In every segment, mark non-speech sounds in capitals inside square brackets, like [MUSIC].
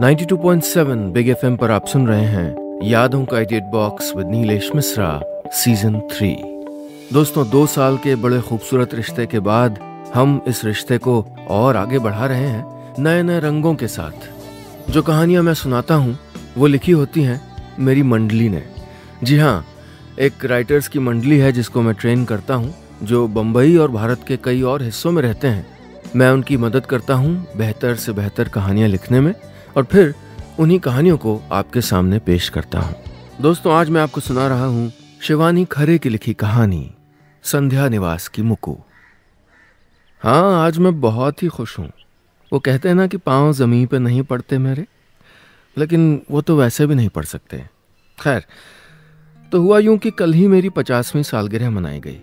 92.7 big FM पर आप सुन रहे हैं यादों का idiot box with Neelesh Misra season three दोस्तों, दो साल के बड़े खूबसूरत रिश्ते के बाद हम इस रिश्ते को और आगे बढ़ा रहे हैं नए नए रंगों के साथ। जो कहानियाँ मैं सुनाता हूँ, वो लिखी होती हैं मेरी मंडली ने। जी हाँ एक राइटर्स की मंडली है जिसको मैं ट्रेन करता हूँ, जो बम्बई और भारत के कई और हिस्सों में रहते हैं। मैं उनकी मदद करता हूँ बेहतर से बेहतर कहानियाँ लिखने में और फिर उन्हीं कहानियों को आपके सामने पेश करता हूँ। दोस्तों, आज मैं आपको सुना रहा हूँ शिवानी खरे की लिखी कहानी, संध्या निवास की मुकु। हाँ आज मैं बहुत ही खुश हूँ। वो कहते हैं ना कि पाँव ज़मीन पे नहीं पड़ते मेरे, लेकिन वो तो वैसे भी नहीं पढ़ सकते। खैर तो हुआ यूँ कि कल ही मेरी पचासवीं सालगिरह मनाई गई।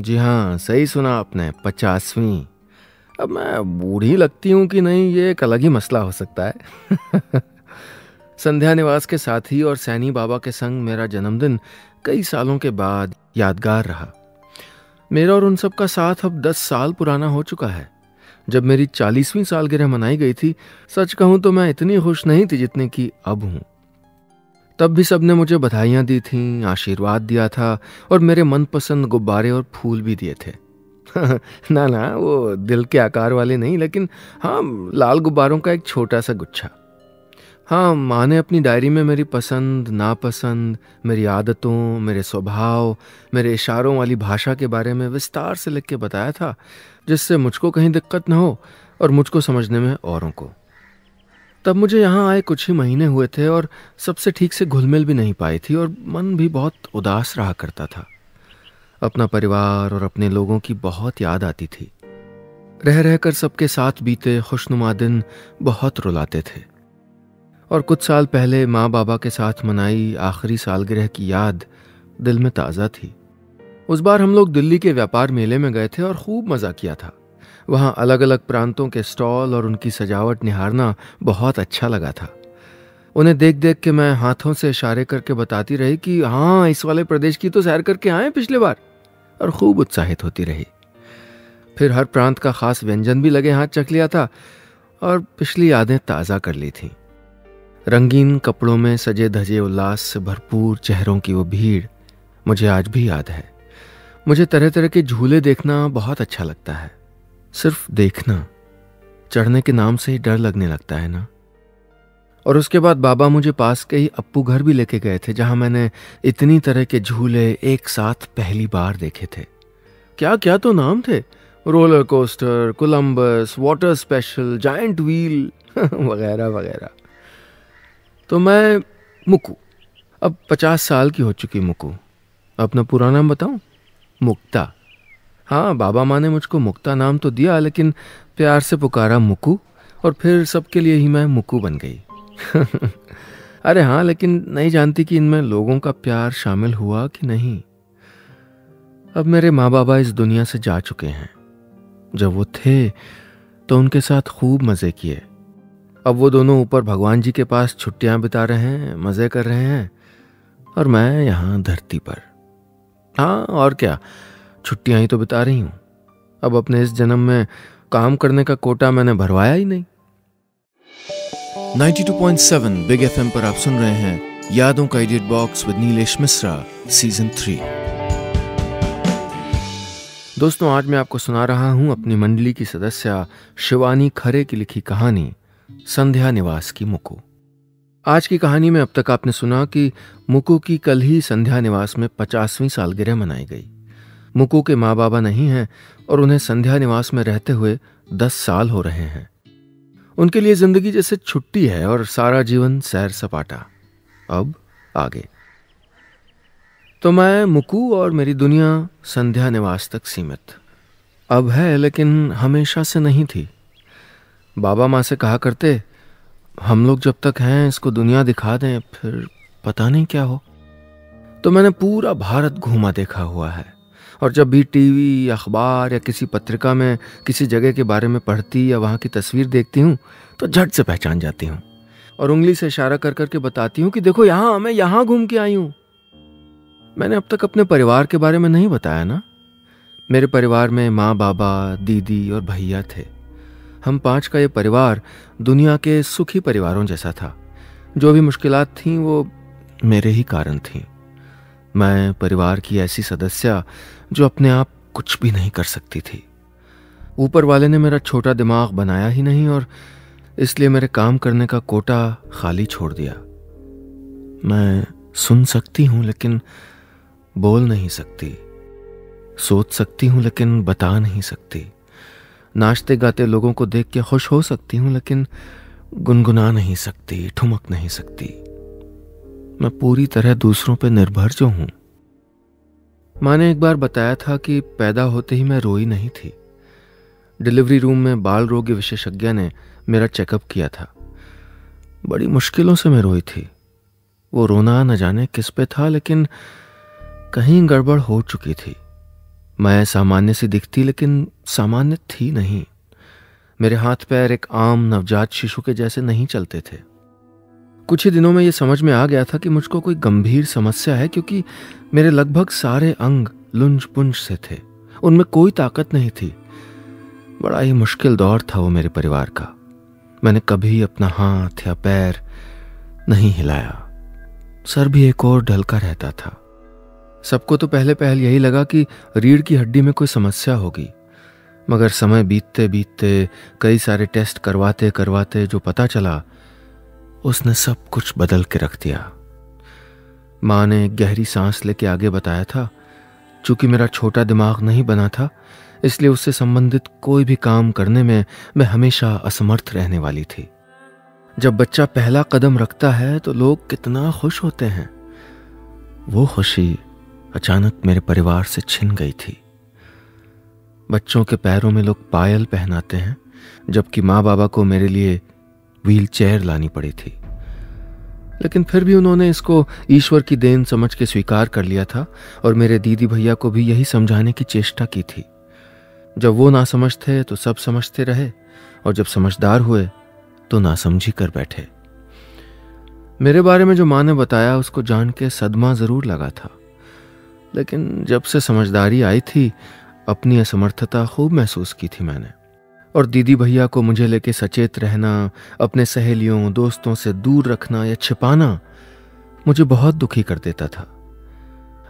जी हाँ सही सुना आपने, पचासवीं। अब मैं बूढ़ी लगती हूँ कि नहीं, ये एक अलग ही मसला हो सकता है। [LAUGHS] संध्या निवास के साथी और सैनी बाबा के संग मेरा जन्मदिन कई सालों के बाद यादगार रहा। मेरा और उन सब का साथ अब दस साल पुराना हो चुका है। जब मेरी चालीसवीं सालगिरह मनाई गई थी, सच कहूँ तो मैं इतनी खुश नहीं थी जितने की अब हूँ। तब भी सबने मुझे बधाइयाँ दी थीं, आशीर्वाद दिया था और मेरे मनपसंद गुब्बारे और फूल भी दिए थे। [LAUGHS] ना ना, वो दिल के आकार वाले नहीं, लेकिन हाँ लाल गुब्बारों का एक छोटा सा गुच्छा। हाँ माँ ने अपनी डायरी में मेरी पसंद, नापसंद, मेरी आदतों, मेरे स्वभाव, मेरे इशारों वाली भाषा के बारे में विस्तार से लिख के बताया था, जिससे मुझको कहीं दिक्कत न हो और मुझको समझने में औरों को। तब मुझे यहाँ आए कुछ ही महीने हुए थे और सबसे ठीक से घुल मिल भी नहीं पाई थी और मन भी बहुत उदास रहा करता था। अपना परिवार और अपने लोगों की बहुत याद आती थी। रह रहकर सबके साथ बीते खुशनुमा दिन बहुत रुलाते थे। और कुछ साल पहले माँ बाबा के साथ मनाई आखिरी सालगिरह की याद दिल में ताज़ा थी। उस बार हम लोग दिल्ली के व्यापार मेले में गए थे और खूब मज़ा किया था। वहाँ अलग अलग प्रांतों के स्टॉल और उनकी सजावट निहारना बहुत अच्छा लगा था। उन्हें देख देख के मैं हाथों से इशारे करके बताती रही कि हाँ इस वाले प्रदेश की तो सैर करके आए पिछले बार। और खूब उत्साहित होती रही। फिर हर प्रांत का खास व्यंजन भी लगे हाथ चख लिया था और पिछली यादें ताज़ा कर ली थी। रंगीन कपड़ों में सजे धजे उल्लास से भरपूर चेहरों की वो भीड़ मुझे आज भी याद है। मुझे तरह तरह के झूले देखना बहुत अच्छा लगता है। सिर्फ़ देखना, चढ़ने के नाम से ही डर लगने लगता है ना? और उसके बाद बाबा मुझे पास के ही अप्पू घर भी लेके गए थे, जहाँ मैंने इतनी तरह के झूले एक साथ पहली बार देखे थे। क्या क्या तो नाम थे? Roller coaster, Columbus, water special, giant wheel, [LAUGHS] वगैरह वगैरह। तो मैं मुकू। अब पचास साल की हो चुकी मुकू। अपना पूरा नाम बताऊँ? मुक्ता। हाँ बाबा माँ ने मुझको मुक्ता नाम तो दिया, लेकिन प्यार से पुकारा मुकू, और फिर सबके लिए ही मैं मुकू बन गई। [LAUGHS] अरे हाँ लेकिन नहीं जानती कि इनमें लोगों का प्यार शामिल हुआ कि नहीं। अब मेरे माँ बाबा इस दुनिया से जा चुके हैं। जब वो थे तो उनके साथ खूब मज़े किए। अब वो दोनों ऊपर भगवान जी के पास छुट्टियाँ बिता रहे हैं, मज़े कर रहे हैं, और मैं यहाँ धरती पर। हाँ और क्या? छुट्टियाँ ही तो बिता रही हूँ। अब अपने इस जन्म में काम करने का कोटा मैंने भरवाया ही नहीं। 92.7 बिग एफएम पर आप सुन रहे हैं यादों का idiot box with Neelesh Misra season three दोस्तों, आज मैं आपको सुना रहा हूँ अपनी मंडली की सदस्य शिवानी खरे की लिखी कहानी, संध्या निवास की मुकु। आज की कहानी में अब तक आपने सुना कि मुकु की कल ही संध्या निवास में पचासवीं सालगिरह मनाई गई। मुकू के माँ बाबा नहीं हैं और उन्हें संध्या निवास में रहते हुए दस साल हो रहे हैं। उनके लिए ज़िंदगी जैसे छुट्टी है और सारा जीवन सैर सपाटा। अब आगे। तो मैं, मुकू और मेरी दुनिया संध्या निवास तक सीमित। अब है, लेकिन हमेशा से नहीं थी। बाबा माँ से कहा करते, हम लोग जब तक हैं, इसको दुनिया दिखा दें, फिर पता नहीं क्या हो। तो मैंने पूरा भारत घूमा देखा हुआ है। और जब भी टीवी अखबार या किसी पत्रिका में, किसी जगह के बारे में पढ़ती या वहाँ की तस्वीर देखती हूँ तो झट से पहचान जाती हूँ। और उंगली से इशारा कर करके बताती हूँ कि देखो यहाँ मैं यहाँ घूम के आई हूँ। मैंने अब तक अपने परिवार के बारे में नहीं बताया ना। मेरे परिवार में माँ बाबा, दीदी और भैया थे। हम पाँच का ये परिवार दुनिया के सुखी परिवारों जैसा था। जो भी मुश्किलात थीं वो मेरे ही कारण थीं। मैं परिवार की ऐसी सदस्य जो अपने आप कुछ भी नहीं कर सकती थी। ऊपर वाले ने मेरा छोटा दिमाग बनाया ही नहीं और इसलिए मेरे काम करने का कोटा खाली छोड़ दिया। मैं सुन सकती हूँ लेकिन बोल नहीं सकती। सोच सकती हूँ लेकिन बता नहीं सकती। नाचते गाते लोगों को देख के खुश हो सकती हूँ लेकिन गुनगुना नहीं सकती, ठुमक नहीं सकती। मैं पूरी तरह दूसरों पर निर्भर जो हूँ। माँ ने एक बार बताया था कि पैदा होते ही मैं रोई नहीं थी। डिलीवरी रूम में बाल रोग विशेषज्ञ ने मेरा चेकअप किया था। बड़ी मुश्किलों से मैं रोई थी। वो रोना न जाने किस पे था, लेकिन कहीं गड़बड़ हो चुकी थी। मैं सामान्य सी दिखती, लेकिन सामान्य थी नहीं। मेरे हाथ पैर एक आम नवजात शिशु के जैसे नहीं चलते थे। कुछ ही दिनों में यह समझ में आ गया था कि मुझको कोई गंभीर समस्या है, क्योंकि मेरे लगभग सारे अंग लुंज पुंज से थे। उनमें कोई ताकत नहीं थी। बड़ा ही मुश्किल दौर था वो मेरे परिवार का। मैंने कभी अपना हाथ या पैर नहीं हिलाया। सर भी एक और ढलका रहता था। सबको तो पहले पहल यही लगा कि रीढ़ की हड्डी में कोई समस्या होगी। मगर समय बीतते बीतते कई सारे टेस्ट करवाते करवाते जो पता चला उसने सब कुछ बदल के रख दिया। माँ ने गहरी सांस लेके आगे बताया था, चूँकि मेरा छोटा दिमाग नहीं बना था, इसलिए उससे संबंधित कोई भी काम करने में मैं हमेशा असमर्थ रहने वाली थी। जब बच्चा पहला कदम रखता है तो लोग कितना खुश होते हैं। वो खुशी अचानक मेरे परिवार से छिन गई थी। बच्चों के पैरों में लोग पायल पहनाते हैं, जबकि माँ बाबा को मेरे लिए व्हील चेयर लानी पड़ी थी। लेकिन फिर भी उन्होंने इसको ईश्वर की देन समझ के स्वीकार कर लिया था और मेरे दीदी भैया को भी यही समझाने की चेष्टा की थी। जब वो ना समझते तो सब समझते रहे और जब समझदार हुए तो ना समझी कर बैठे। मेरे बारे में जो माँ ने बताया, उसको जान के सदमा ज़रूर लगा था। लेकिन जब से समझदारी आई थी, अपनी असमर्थता खूब महसूस की थी मैंने। और दीदी भैया को मुझे लेके सचेत रहना, अपने सहेलियों, दोस्तों से दूर रखना या छिपाना मुझे बहुत दुखी कर देता था।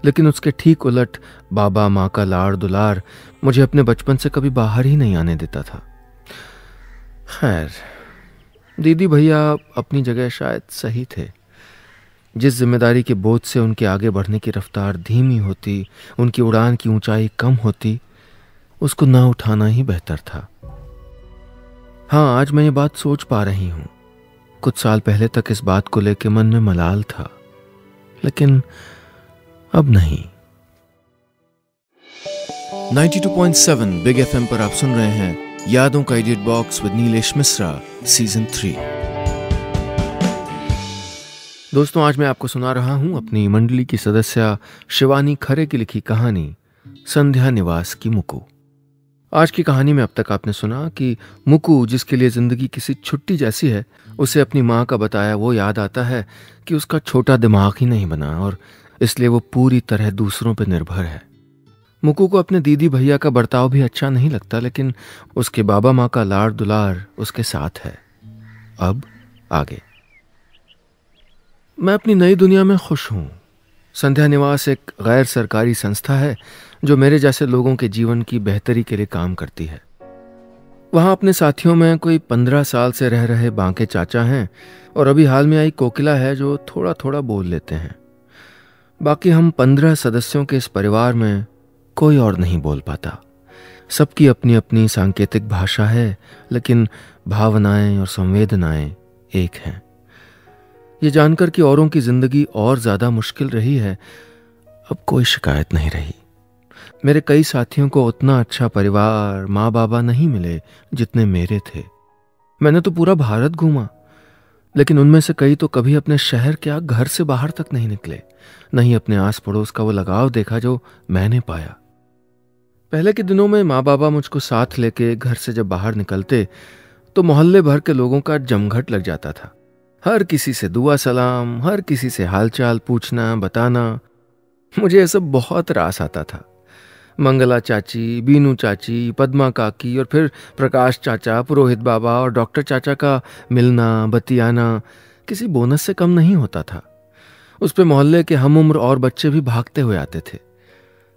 लेकिन उसके ठीक उलट बाबा, माँ का लाड़ दुलार मुझे अपने बचपन से कभी बाहर ही नहीं आने देता था। खैर, दीदी भैया अपनी जगह शायद सही थे। जिस ज़िम्मेदारी के बोझ से उनके आगे बढ़ने की रफ्तार धीमी होती, उनकी उड़ान की ऊंचाई कम होती, उसको ना उठाना ही बेहतर था। हाँ आज मैं ये बात सोच पा रही हूँ। कुछ साल पहले तक इस बात को लेकर मन में मलाल था लेकिन अब नहीं। 92.7 बिग एफएम पर आप सुन रहे हैं यादों का idiot box with Neelesh Misra season three दोस्तों आज मैं आपको सुना रहा हूँ अपनी मंडली की सदस्य शिवानी खरे की लिखी कहानी संध्या निवास की मुकु। आज की कहानी में अब तक आपने सुना कि मुकु, जिसके लिए ज़िंदगी किसी छुट्टी जैसी है, उसे अपनी माँ का बताया वो याद आता है कि उसका छोटा दिमाग ही नहीं बना और इसलिए वो पूरी तरह दूसरों पर निर्भर है। मुकु को अपने दीदी भैया का बर्ताव भी अच्छा नहीं लगता, लेकिन उसके बाबा माँ का लाड़ दुलार उसके साथ है। अब आगे। मैं अपनी नई दुनिया में खुश हूँ। संध्या निवास एक गैर सरकारी संस्था है, जो मेरे जैसे लोगों के जीवन की बेहतरी के लिए काम करती है। वहाँ अपने साथियों में कोई पंद्रह साल से रह रहे बांके चाचा हैं, और अभी हाल में आई कोकिला है जो थोड़ा थोड़ा बोल लेते हैं। बाकी हम पंद्रह सदस्यों के इस परिवार में कोई और नहीं बोल पाता। सबकी अपनी अपनी सांकेतिक भाषा है, लेकिन भावनाएँ और संवेदनाएँ एक हैं। ये जानकर कि औरों की ज़िंदगी और ज़्यादा मुश्किल रही है, अब कोई शिकायत नहीं रही। मेरे कई साथियों को उतना अच्छा परिवार माँ बाबा नहीं मिले जितने मेरे थे। मैंने तो पूरा भारत घूमा, लेकिन उनमें से कई तो कभी अपने शहर क्या घर से बाहर तक नहीं निकले, नहीं अपने आस पड़ोस का वो लगाव देखा जो मैंने पाया। पहले के दिनों में माँ बाबा मुझको साथ लेके घर से जब बाहर निकलते तो मोहल्ले भर के लोगों का जमघट लग जाता था। हर किसी से दुआ सलाम, हर किसी से हालचाल पूछना, बताना। मुझे यह सब बहुत रास आता था। मंगला चाची, बीनू चाची, पद्मा काकी और फिर प्रकाश चाचा, पुरोहित बाबा और डॉक्टर चाचा का मिलना, बतियाना किसी बोनस से कम नहीं होता था। उस पर मोहल्ले के हम उम्र और बच्चे भी भागते हुए आते थे।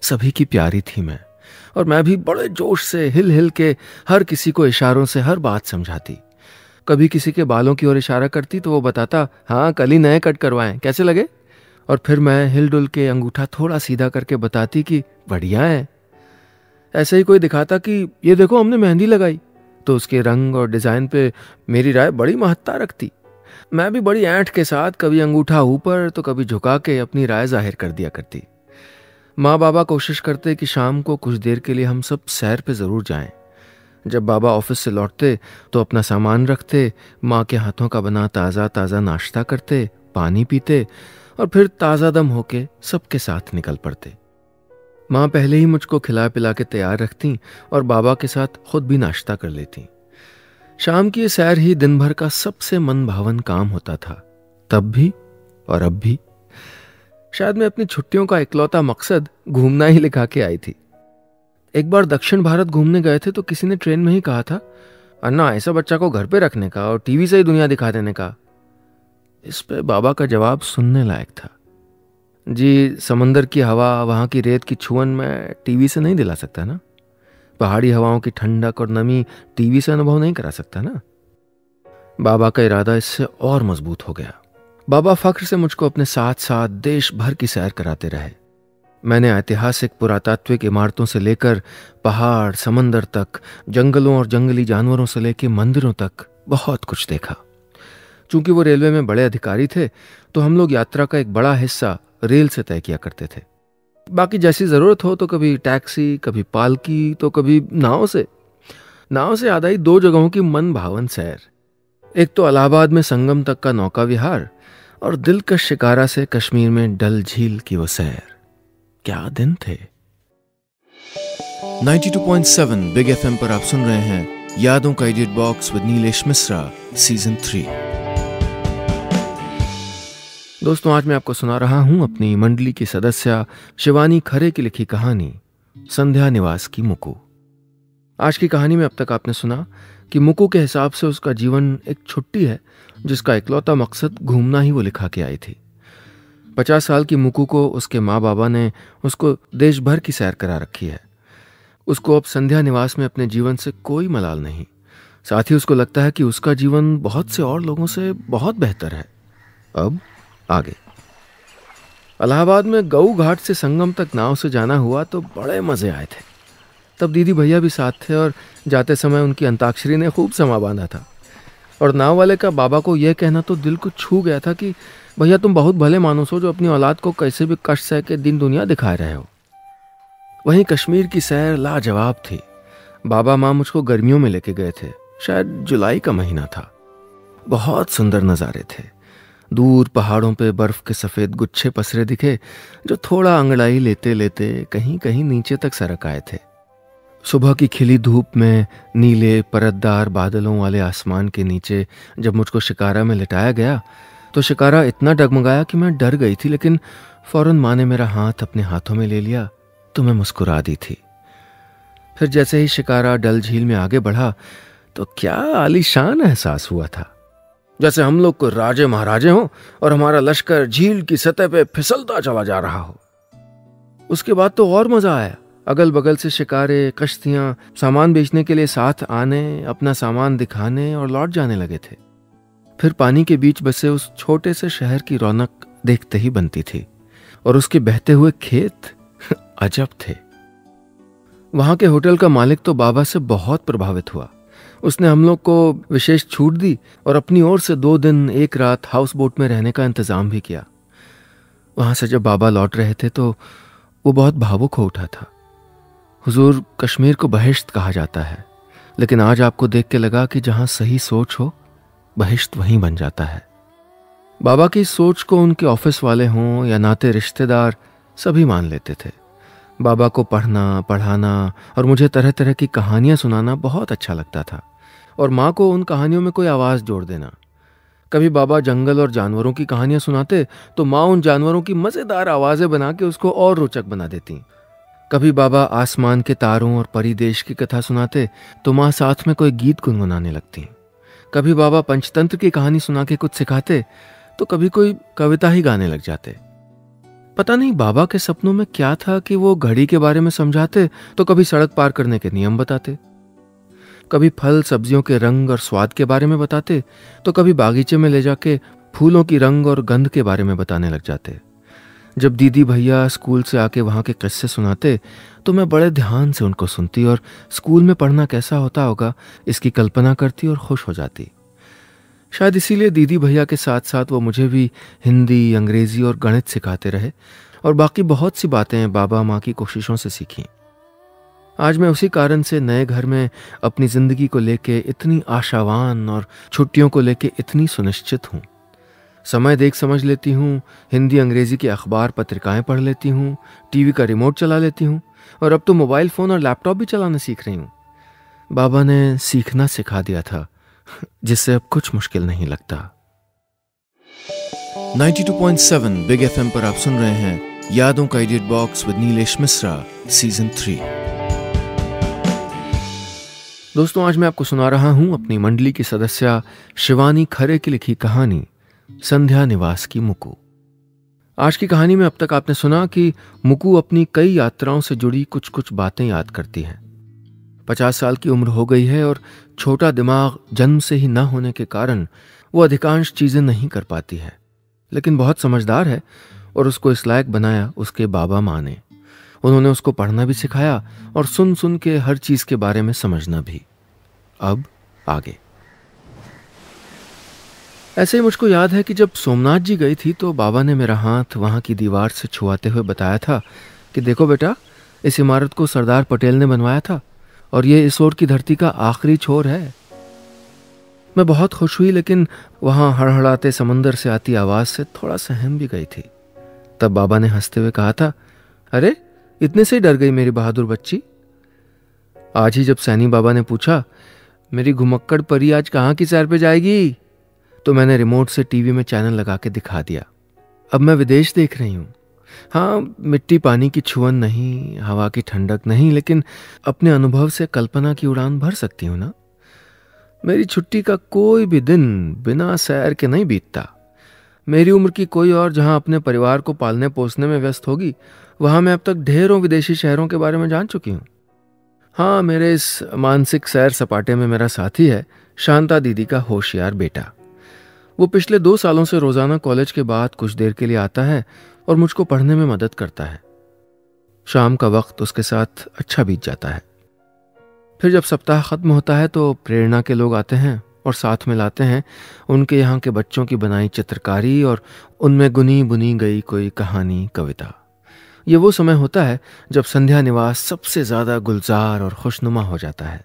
सभी की प्यारी थी मैं और मैं भी बड़े जोश से हिल हिल के हर किसी को इशारों से हर बात समझाती। कभी किसी के बालों की ओर इशारा करती तो वो बताता हाँ कल ही नए कट करवाएँ, कैसे लगे? और फिर मैं हिलडुल के अंगूठा थोड़ा सीधा करके बताती कि, बढ़िया है। ऐसे ही कोई दिखाता कि, ये देखो, हमने मेहंदी लगाई। तो उसके रंग और डिज़ाइन पे मेरी राय बड़ी महत्ता रखती। मैं भी बड़ी ऐंठ के साथ कभी अंगूठा ऊपर तो कभी झुका के अपनी राय ज़ाहिर कर दिया करती। माँ बाबा कोशिश करते कि शाम को कुछ देर के लिए हम सब सैर पे ज़रूर जाएँ। जब बाबा ऑफ़िस से लौटते तो अपना सामान रखते, माँ के हाथों का बना ताज़ा ताज़ा नाश्ता करते, पानी पीते और फिर ताज़ा दम होके सबके साथ निकल पड़ते। माँ पहले ही मुझको खिला पिला के तैयार रखती और बाबा के साथ खुद भी नाश्ता कर लेती। शाम की सैर ही दिन भर का सबसे मन भावन काम होता था, तब भी और अब भी। शायद मैं अपनी छुट्टियों का इकलौता मकसद घूमना ही लिखा के आई थी। एक बार दक्षिण भारत घूमने गए थे तो किसी ने ट्रेन में ही कहा था, अन्ना, ऐसा बच्चा को घर पे रखने का और टीवी से ही दुनिया दिखा देने का। इस पे बाबा का जवाब सुनने लायक था। जी, समंदर की हवा, वहाँ की रेत की छुअन में टीवी से नहीं दिला सकता ना? पहाड़ी हवाओं की ठंडक और नमी टीवी से अनुभव नहीं करा सकता ना? बाबा का इरादा इससे और मज़बूत हो गया। बाबा फख्र से मुझको अपने साथ साथ देश भर की सैर कराते रहे। मैंने ऐतिहासिक पुरातात्विक इमारतों से लेकर पहाड़, समंदर तक, जंगलों और जंगली जानवरों से लेकर मंदिरों तक बहुत कुछ देखा। चूँकि वो रेलवे में बड़े अधिकारी थे तो हम लोग यात्रा का एक बड़ा हिस्सा रेल से तय किया करते थे। बाकी जैसी ज़रूरत हो तो कभी टैक्सी, कभी पालकी तो कभी नाव से। नाव से याद दो जगहों की मन भावन सैर। एक तो इलाहाबाद में संगम तक का नौका विहार और दिलकश शिकारा से कश्मीर में डल झील की वो सैर। क्या दिन थे? 92.7 बिग एफएम पर आप सुन रहे हैं यादों का idiot box with Neelesh Misra season three दोस्तों, आज मैं आपको सुना रहा हूँ अपनी मंडली की सदस्य शिवानी खरे की लिखी कहानी, संध्या निवास की मुकु। आज की कहानी में अब तक आपने सुना कि मुकु के हिसाब से उसका जीवन एक छुट्टी है, जिसका इकलौता मकसद घूमना ही वो लिखा के आई थी। पचास साल की मुकू को उसके माँ बाबा ने उसको देश भर की सैर करा रखी है। उसको अब संध्या निवास में अपने जीवन से कोई मलाल नहीं। साथ ही उसको लगता है कि उसका जीवन बहुत से और लोगों से बहुत बेहतर है। अब आगे। अलाहाबाद में गऊ घाट से संगम तक नाव से जाना हुआ तो बड़े मज़े आए थे। तब दीदी भैया भी साथ थे और जाते समय उनकी अंताक्षरी ने खूब समा बांधा था। और नाव वाले का बाबा को यह कहना तो दिल को छू गया था कि भैया, तुम बहुत भले मानुस हो जो अपनी औलाद को कैसे भी कष्ट, सह के दिन दुनिया दिखा रहे हो। वहीं कश्मीर की सैर लाजवाब थी। बाबा माँ मुझको गर्मियों में लेके गए थे। शायद जुलाई का महीना था। बहुत सुंदर नज़ारे थे। दूर पहाड़ों पे बर्फ़ के सफ़ेद गुच्छे पसरे दिखे, जो थोड़ा अंगड़ाई लेते लेते कहीं कहीं नीचे तक सरक आए थे। सुबह की खिली धूप में नीले परतदार बादलों वाले आसमान के नीचे जब मुझको शिकारा में लिटाया गया तो शिकारा इतना डगमगाया कि मैं डर गई थी, लेकिन फ़ौरन माँ ने मेरा हाथ अपने हाथों में ले लिया तो मैं मुस्कुरा दी थी। फिर जैसे ही शिकारा डल झील में आगे बढ़ा तो क्या आलीशान एहसास हुआ था। जैसे हम लोग को राजे महाराजे हों और हमारा लश्कर झील की सतह पे फिसलता चला जा रहा हो। उसके बाद तो और मज़ा आया। अगल बगल से शिकारे, कश्तियाँ, सामान बेचने के लिए साथ आने, अपना सामान दिखाने और लौट जाने लगे थे। फिर पानी के बीच बसे उस छोटे से शहर की रौनक देखते ही बनती थी, और उसके बहते हुए खेत [LAUGHS] अजब थे। वहाँ के होटल का मालिक तो बाबा से बहुत प्रभावित हुआ। उसने हम लोग को विशेष छूट दी और अपनी ओर से दो दिन, एक रात हाउस बोट में रहने का इंतज़ाम भी किया। वहाँ से जब बाबा लौट रहे थे तो वो बहुत भावुक हो उठा था। हुजूर कश्मीर को बहिश्त कहा जाता है, लेकिन आज आपको देख के लगा कि जहाँ सही सोच हो बहिश्त वहीं बन जाता है। बाबा की सोच को उनके ऑफ़िस वाले हों या नाते रिश्तेदार, सभी मान लेते थे। बाबा को पढ़ना, पढ़ाना और मुझे तरह तरह की कहानियाँ सुनाना बहुत अच्छा लगता था और माँ को उन कहानियों में कोई आवाज़ जोड़ देना। कभी बाबा जंगल और जानवरों की कहानियाँ सुनाते तो माँ उन जानवरों की मज़ेदार आवाज़ें बना के उसको और रोचक बना देती। कभी बाबा आसमान के तारों और परिदेश की कथा सुनाते तो माँ साथ में कोई गीत गुनगुनाने लगती। कभी बाबा पंचतंत्र की कहानी सुना के कुछ सिखाते तो कभी कोई कविता ही गाने लग जाते। पता नहीं बाबा के सपनों में क्या था कि वो घड़ी के बारे में समझाते तो कभी सड़क पार करने के नियम बताते। कभी फल, सब्जियों के रंग और स्वाद के बारे में बताते तो कभी बागीचे में ले जाके फूलों की रंग और गंध के बारे में बताने लग जाते। जब दीदी भैया स्कूल से आके वहाँ के किस्से सुनाते तो मैं बड़े ध्यान से उनको सुनती और स्कूल में पढ़ना कैसा होता होगा, इसकी कल्पना करती और खुश हो जाती। शायद इसीलिए दीदी भैया के साथ साथ वो मुझे भी हिंदी, अंग्रेज़ी और गणित सिखाते रहे और बाकी बहुत सी बातें बाबा माँ की कोशिशों से सीखी। आज मैं उसी कारण से नए घर में अपनी ज़िंदगी को लेके इतनी आशावान और छुट्टियों को लेके इतनी सुनिश्चित हूँ। समय देख समझ लेती हूँ, हिंदी, अंग्रेज़ी के अखबार, पत्रिकाएँ पढ़ लेती हूँ, टीवी का रिमोट चला लेती हूँ और अब तो मोबाइल फ़ोन और लैपटॉप भी चलाना सीख रही हूँ। बाबा ने सीखना सिखा दिया था, जिससे अब कुछ मुश्किल नहीं लगता। 92.7 बिग एफएम पर आप सुन रहे हैं यादों का idiot box with Neelesh Misra season three दोस्तों, आज मैं आपको सुना रहा हूँ अपनी मंडली की सदस्य शिवानी खरे की लिखी कहानी, संध्या निवास की मुकु। आज की कहानी में अब तक आपने सुना कि मुकु अपनी कई यात्राओं से जुड़ी कुछ कुछ बातें याद करती है। पचास साल की उम्र हो गई है और छोटा दिमाग जन्म से ही न होने के कारण वो अधिकांश चीज़ें नहीं कर पाती है। लेकिन बहुत समझदार है और उसको इस लायक बनाया उसके बाबा माँ ने। उन्होंने उसको पढ़ना भी सिखाया और सुन सुन के हर चीज़ के बारे में समझना भी। अब आगे। ऐसे ही मुझको याद है कि जब सोमनाथ जी गई थी तो बाबा ने मेरा हाथ वहाँ की दीवार से छुआते हुए बताया था कि देखो बेटा, इस इमारत को सरदार पटेल ने बनवाया था और ये इस ओर की धरती का आखिरी छोर है। मैं बहुत खुश हुई, लेकिन वहाँ हड़हड़ाते समंदर से आती आवाज़ से थोड़ा सहम भी गई थी। तब बाबा ने हँसते हुए कहा था, अरे, इतने से डर गई मेरी बहादुर बच्ची? आज ही जब सैनी बाबा ने पूछा, मेरी घुमक्कड़ परी आज कहाँ की सैर पे जाएगी? तो मैंने रिमोट से टीवी में चैनल लगा के दिखा दिया। अब मैं विदेश देख रही हूँ। हाँ मिट्टी पानी की छुअन नहीं, हवा की ठंडक नहीं, लेकिन अपने अनुभव से कल्पना की उड़ान भर सकती हूँ ना। मेरी छुट्टी का कोई भी दिन बिना सैर के नहीं बीतता। मेरी उम्र की कोई और जहाँ अपने परिवार को पालने पोसने में व्यस्त होगी, वहाँ मैं अब तक ढेरों विदेशी शहरों के बारे में जान चुकी हूँ। हाँ मेरे इस मानसिक सैर सपाटे में मेरा साथी है, शांता दीदी का होशियार बेटा। वो पिछले दो सालों से रोज़ाना कॉलेज के बाद कुछ देर के लिए आता है और मुझको पढ़ने में मदद करता है। शाम का वक्त उसके साथ अच्छा बीत जाता है। फिर जब सप्ताह खत्म होता है तो प्रेरणा के लोग आते हैं और साथ में लाते हैं उनके यहाँ के बच्चों की बनाई चित्रकारी और उनमें गुनी बुनी गई कोई कहानी, कविता। ये वो समय होता है जब संध्या निवास सबसे ज़्यादा गुलजार और खुशनुमा हो जाता है।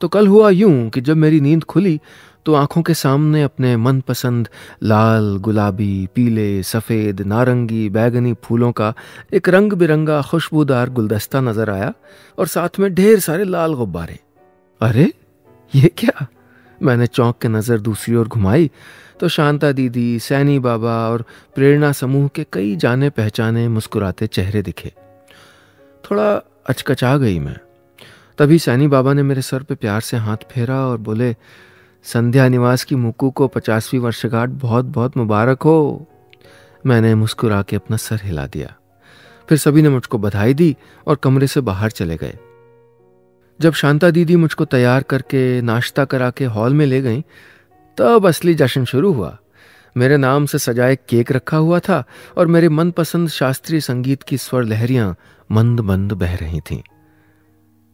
तो कल हुआ यूँ कि जब मेरी नींद खुली तो आँखों के सामने अपने मनपसंद लाल, गुलाबी, पीले, सफ़ेद, नारंगी, बैगनी फूलों का एक रंग बिरंगा खुशबूदार गुलदस्ता नज़र आया और साथ में ढेर सारे लाल गुब्बारे। अरे, ये क्या? मैंने चौंक के नज़र दूसरी ओर घुमाई तो शांता दीदी, सैनी बाबा और प्रेरणा समूह के कई जाने पहचाने मुस्कुराते चेहरे दिखे। थोड़ा अचकचा गई मैं। तभी सैनी बाबा ने मेरे सर पे प्यार से हाथ फेरा और बोले संध्या निवास की मुक्कू को पचासवीं वर्षगांठ बहुत बहुत मुबारक हो। मैंने मुस्कुरा के अपना सर हिला दिया। फिर सभी ने मुझको बधाई दी और कमरे से बाहर चले गए। जब शांता दीदी मुझको तैयार करके, नाश्ता करा के हॉल में ले गई, तब असली जश्न शुरू हुआ। मेरे नाम से सजाए केक रखा हुआ था और मेरे मनपसंद शास्त्रीय संगीत की स्वर लहरियाँ मंद मंद बह रही थीं।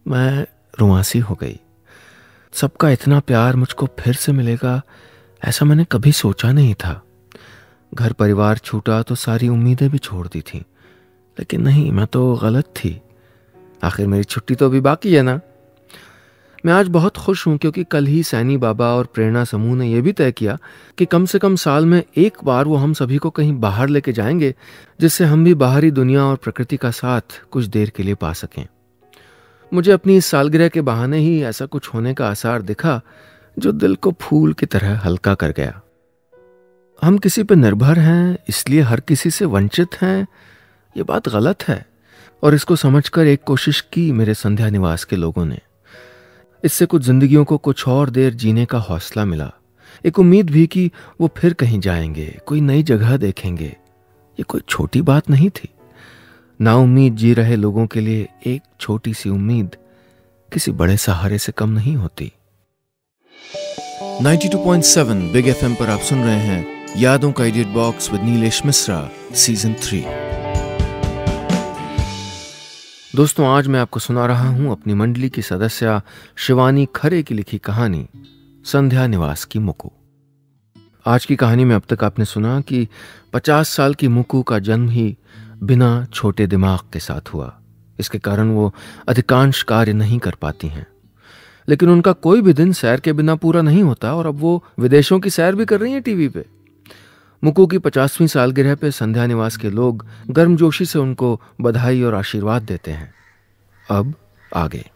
मैं रुआसी हो गई। सबका इतना प्यार मुझको फिर से मिलेगा, ऐसा मैंने कभी सोचा नहीं था। घर परिवार छूटा तो सारी उम्मीदें भी छोड़ दी थी, लेकिन नहीं, मैं तो गलत थी। आखिर मेरी छुट्टी तो अभी बाकी है ना? मैं आज बहुत खुश हूँ क्योंकि कल ही सैनी बाबा और प्रेरणा समूह ने यह भी तय किया कि कम से कम साल में एक बार वो हम सभी को कहीं बाहर लेके जाएँगे, जिससे हम भी बाहरी दुनिया और प्रकृति का साथ कुछ देर के लिए पा सकें। मुझे अपनी सालगिरह के बहाने ही ऐसा कुछ होने का आसार दिखा, जो दिल को फूल की तरह हल्का कर गया। हम किसी पर निर्भर हैं, इसलिए हर किसी से वंचित हैं, ये बात गलत है, और इसको समझकर एक कोशिश की मेरे संध्या निवास के लोगों ने। इससे कुछ जिंदगियों को कुछ और देर जीने का हौसला मिला। एक उम्मीद भी कि वो फिर कहीं जाएँगे, कोई नई जगह देखेंगे। ये कोई छोटी बात नहीं थी। ना उम्मीद जी रहे लोगों के लिए एक छोटी सी उम्मीद किसी बड़े सहारे से कम नहीं होती। 92.7 बिग एफएम पर आप सुन रहे हैं यादों का idiot box with Neelesh Misra season three दोस्तों आज मैं आपको सुना रहा हूँ अपनी मंडली की सदस्य शिवानी खरे की लिखी कहानी संध्या निवास की मुकु। आज की कहानी में अब तक आपने सुना कि 50 साल की मुकु का जन्म ही बिना छोटे दिमाग के साथ हुआ। इसके कारण वो अधिकांश कार्य नहीं कर पाती हैं। लेकिन उनका कोई भी दिन सैर के बिना पूरा नहीं होता और अब वो विदेशों की सैर भी कर रही हैं टीवी पे। मुकु की पचासवीं सालगिरह पे संध्या निवास के लोग गर्मजोशी से उनको बधाई और आशीर्वाद देते हैं। अब आगे।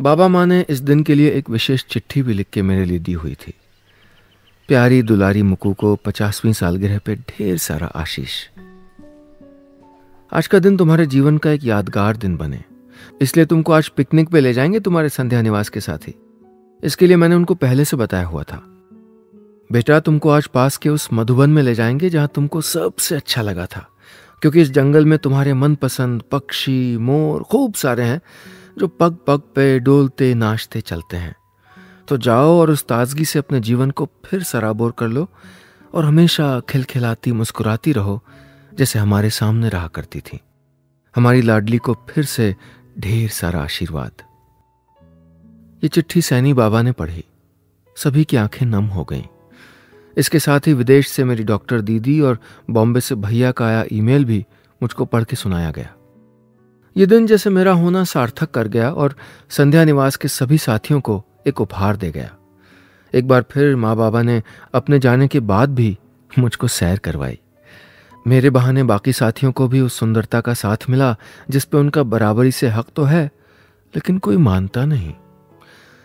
बाबा माँ ने इस दिन के लिए एक विशेष चिट्ठी भी लिख के मेरे लिए दी हुई थी। प्यारी दुलारी मुकु को पचासवीं सालगिरह पे ढेर सारा आशीष। आज का दिन तुम्हारे जीवन का एक यादगार दिन बने। इसलिए तुमको आज पिकनिक पे ले जाएँगे तुम्हारे संध्या निवास के साथ। ही इसके लिए मैंने उनको पहले से बताया हुआ था। बेटा, तुमको आज पास के उस मधुबन में ले जाएँगे जहाँ तुमको सबसे अच्छा लगा था। क्योंकि इस जंगल में तुम्हारे मनपसंद पक्षी, मोर खूब सारे हैं, जो पग पग पे डोलते, नाचते चलते हैं। तो जाओ और उस ताजगी से अपने जीवन को फिर सराबोर कर लो और हमेशा खिलखिलाती, मुस्कुराती रहो। जैसे हमारे सामने रहा करती थी। हमारी लाडली को फिर से ढेर सारा आशीर्वाद। ये चिट्ठी सैनी बाबा ने पढ़ी। सभी की आँखें नम हो गईं। इसके साथ ही विदेश से मेरी डॉक्टर दीदी और बॉम्बे से भैया का आया ईमेल भी मुझको पढ़ के सुनाया गया। ये दिन जैसे मेरा होना सार्थक कर गया और संध्या निवास के सभी साथियों को एक उपहार दे गया। एक बार फिर माँ बाबा ने अपने जाने के बाद भी मुझको सैर करवाई। मेरे बहाने बाकी साथियों को भी उस सुंदरता का साथ मिला, जिस पे उनका बराबरी से हक तो है, लेकिन कोई मानता नहीं।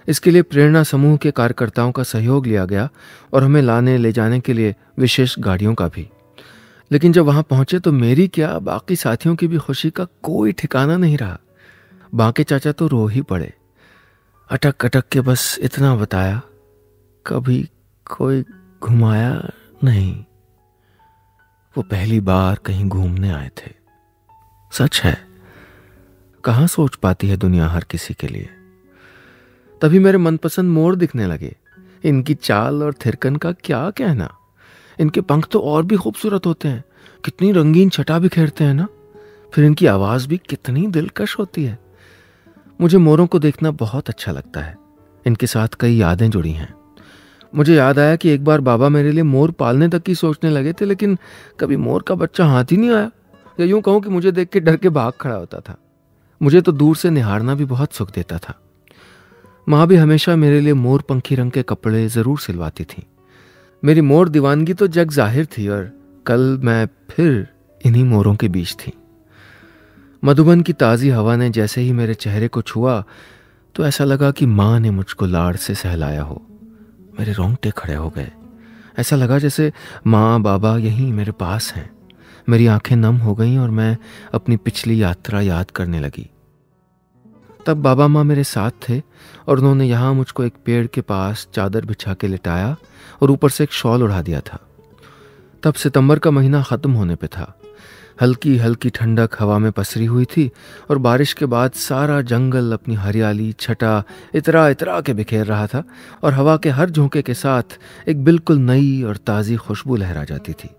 इसके लिए प्रेरणा समूह के कार्यकर्ताओं का सहयोग लिया गया और हमें लाने, ले जाने के लिए विशेष गाड़ियों का भी। लेकिन जब वहाँ पहुँचे तो मेरी क्या बाकी साथियों की भी खुशी का कोई ठिकाना नहीं रहा। बाकी चाचा तो रो ही पड़े। अटक अटक के बस इतना बताया, कभी कोई घुमाया नहीं। वो पहली बार कहीं घूमने आए थे। सच है, कहाँ सोच पाती है दुनिया हर किसी के लिए? तभी मेरे मनपसंद मोर दिखने लगे। इनकी चाल और थिरकन का क्या कहना? इनके पंख तो और भी खूबसूरत होते हैं। कितनी रंगीन छटा बिखेरते हैं ना? फिर इनकी आवाज़ भी कितनी दिलकश होती है। मुझे मोरों को देखना बहुत अच्छा लगता है। इनके साथ कई यादें जुड़ी हैं। मुझे याद आया कि एक बार बाबा मेरे लिए मोर पालने तक की सोचने लगे थे, लेकिन कभी मोर का बच्चा हाथ ही नहीं आया। या यूँ कहूँ कि मुझे देख के डर के भाग खड़ा होता था। मुझे तो दूर से निहारना भी बहुत सुख देता था। माँ भी हमेशा मेरे लिए मोर पंखी रंग के कपड़े ज़रूर सिलवाती थी। मेरी मोर दीवानगी तो जग ज़ाहिर थी और कल मैं फिर इन्हीं मोरों के बीच थी। मधुबन की ताज़ी हवा ने जैसे ही मेरे चेहरे को छुआ तो ऐसा लगा कि माँ ने मुझको लाड़ से सहलाया हो। मेरे रोंगटे खड़े हो गए। ऐसा लगा जैसे माँ, बाबा यहीं मेरे पास हैं। मेरी आँखें नम हो गईं और मैं अपनी पिछली यात्रा याद करने लगी। तब बाबा माँ मेरे साथ थे और उन्होंने यहाँ मुझको एक पेड़ के पास चादर बिछा के लिटाया और ऊपर से एक शॉल उड़ा दिया था। तब सितंबर का महीना ख़त्म होने पे था। हल्की हल्की ठंडक हवा में पसरी हुई थी और बारिश के बाद सारा जंगल अपनी हरियाली, छटा, इतरा इतरा के बिखेर रहा था और हवा के हर झोंके के साथ एक बिल्कुल नई और ताज़ी खुशबू लहरा जाती थी।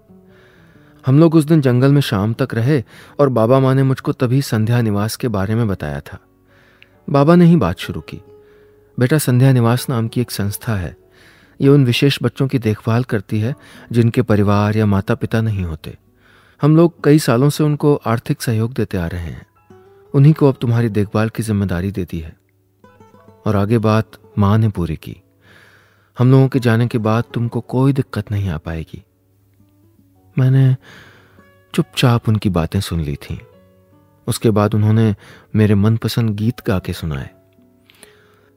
हम लोग उस दिन जंगल में शाम तक रहे और बाबा माँ ने मुझको तभी संध्या निवास के बारे में बताया था। बाबा ने ही बात शुरू की। बेटा, संध्या निवास नाम की एक संस्था है। ये उन विशेष बच्चों की देखभाल करती है जिनके परिवार या माता पिता नहीं होते। हम लोग कई सालों से उनको आर्थिक सहयोग देते आ रहे हैं। उन्हीं को अब तुम्हारी देखभाल की ज़िम्मेदारी दे दी है। और आगे बात माँ ने पूरी की। हम लोगों के जाने के बाद तुमको कोई दिक्कत नहीं आ पाएगी। मैंने चुपचाप उनकी बातें सुन ली थी। उसके बाद उन्होंने मेरे मनपसंद गीत गा के सुनाए।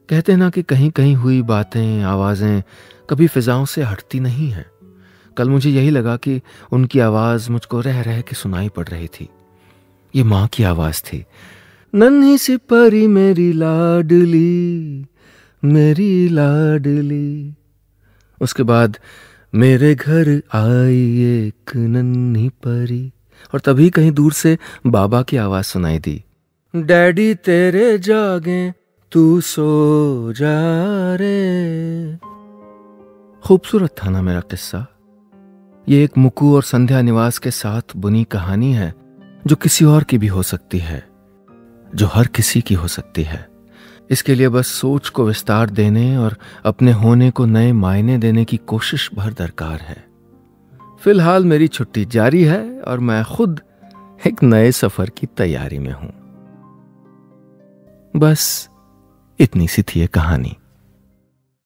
कहते ना कि कहीं कहीं हुई बातें, आवाज़ें कभी फिजाओं से हटती नहीं हैं। कल मुझे यही लगा कि उनकी आवाज़ मुझको रह रह के सुनाई पड़ रही थी। ये माँ की आवाज़ थी। नन्ही सी परी मेरी लाडली मेरी लाडली। उसके बाद मेरे घर आई एक नन्ही परी और तभी कहीं दूर से बाबा की आवाज़ सुनाई दी। डैडी तेरे जागे, तू सो जा रे। खूबसूरत था ना मेरा किस्सा। ये एक मुकु और संध्या निवास के साथ बुनी कहानी है, जो किसी और की भी हो सकती है, जो हर किसी की हो सकती है। इसके लिए बस सोच को विस्तार देने और अपने होने को नए मायने देने की कोशिश भर दरकार है। फ़िलहाल मेरी छुट्टी जारी है और मैं खुद एक नए सफ़र की तैयारी में हूँ। बस इतनी सी थी ये कहानी।